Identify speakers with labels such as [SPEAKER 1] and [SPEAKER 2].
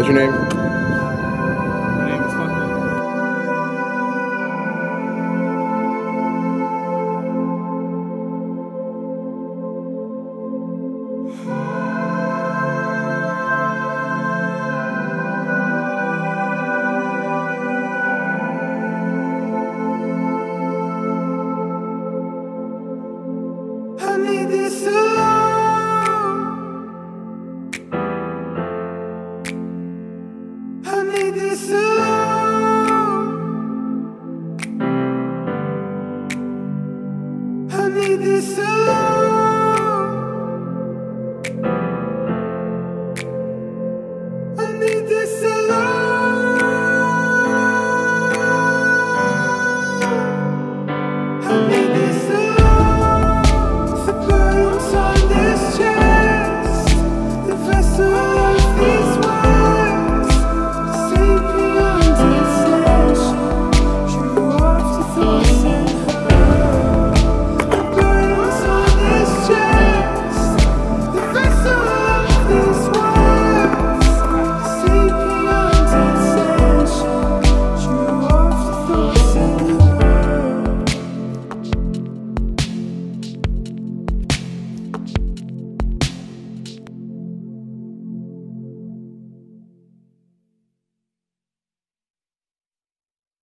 [SPEAKER 1] What's your name? this. I need this
[SPEAKER 2] so.